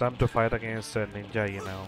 them to fight against a ninja, you know.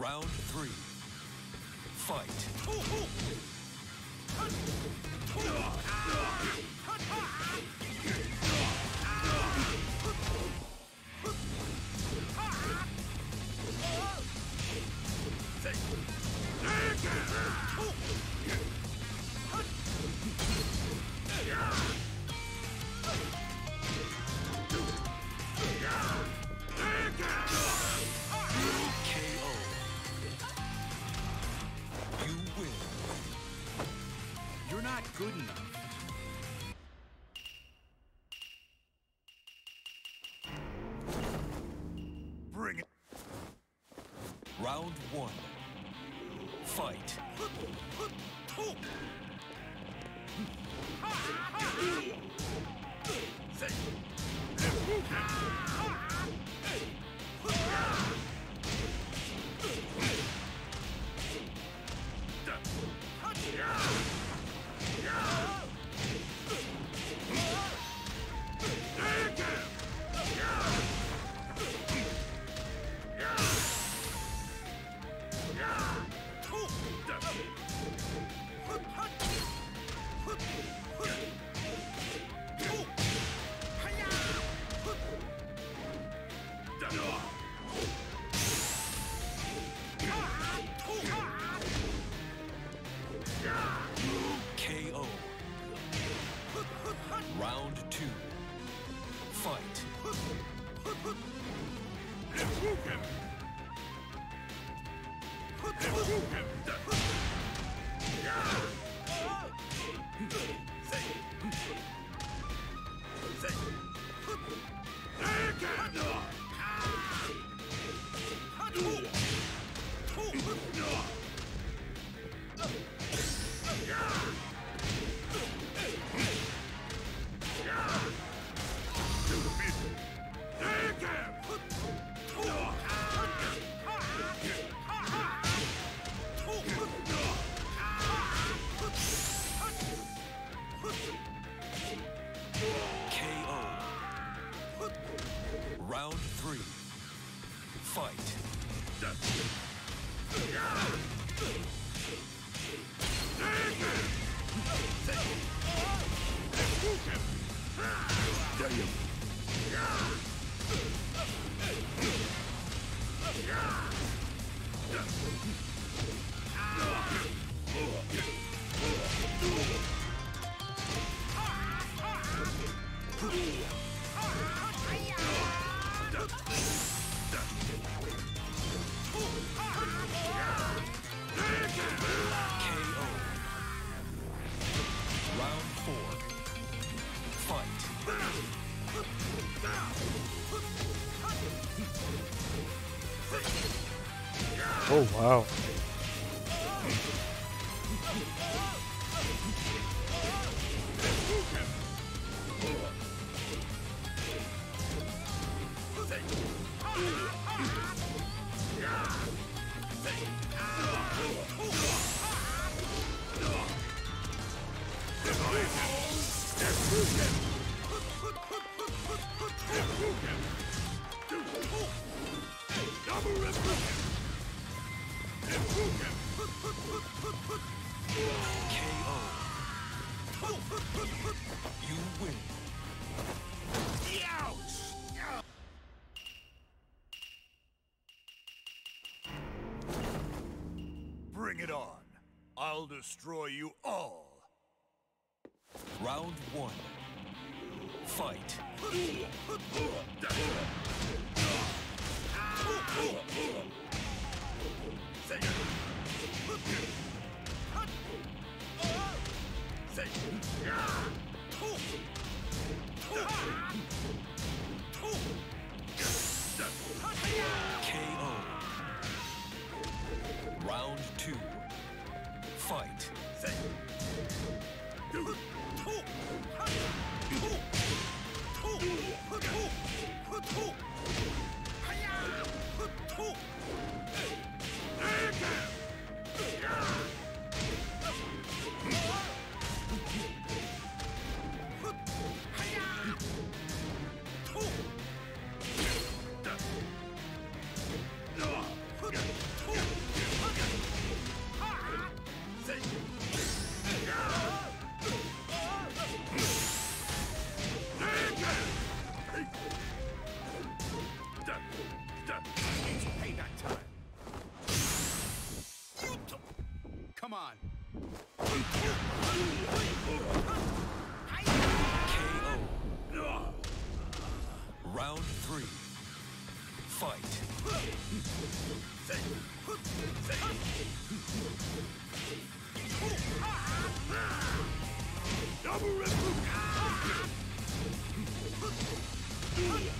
Round three. Fight. KO. Round one. Fight. Fight. Oh wow. Bring it on. I'll destroy you all. Round one. Fight. Say Fight. KO.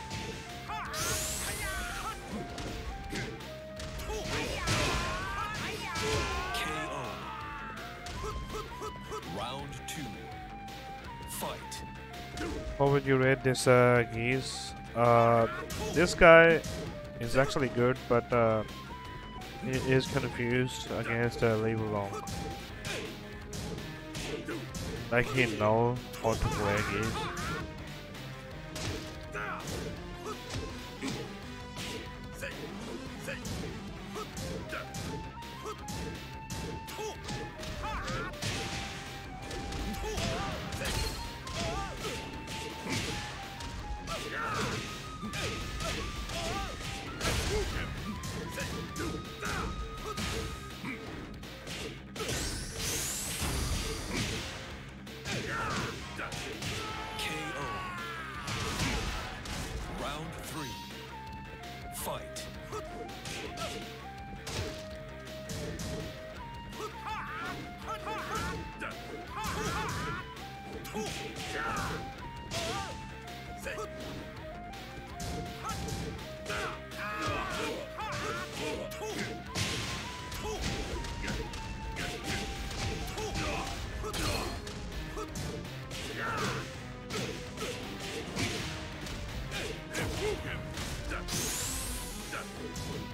What would you rate this uh, geese? Uh, this guy is actually good, but uh, he is confused against uh, Lei Wulong. Like he know how to play geese.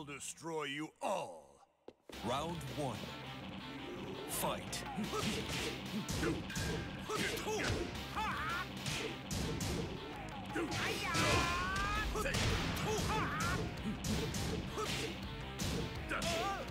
I'll destroy you all. Round one. Fight.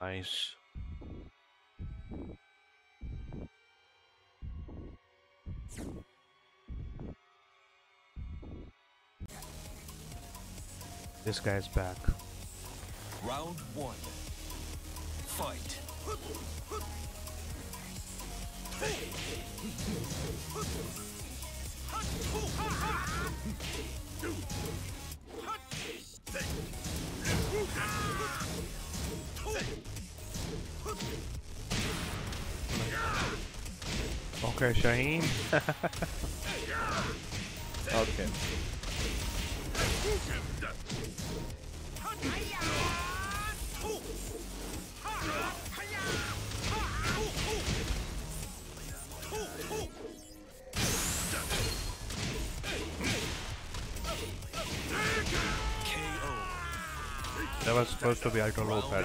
Nice. This guy's back. Round one. Fight. Okay, Shaheen. okay. That was supposed to be ultra low Round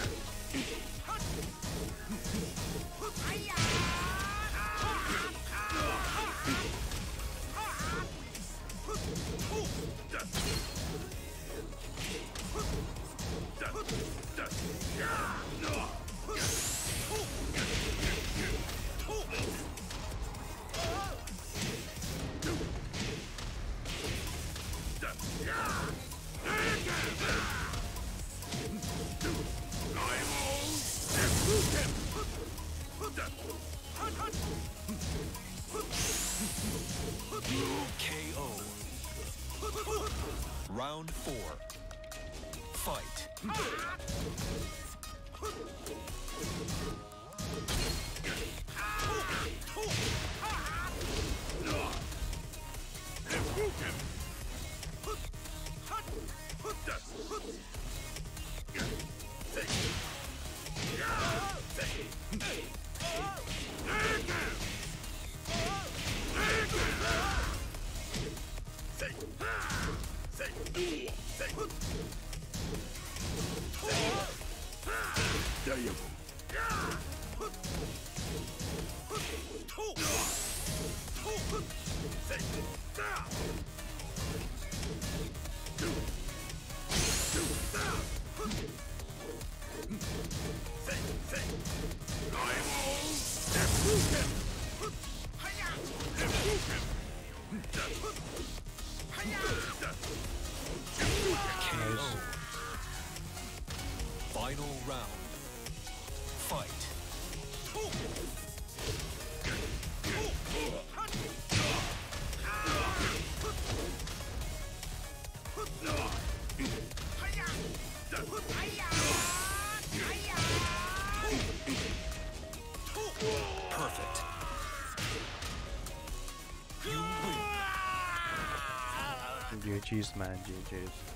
はい、や Fight. GG's man, GG's.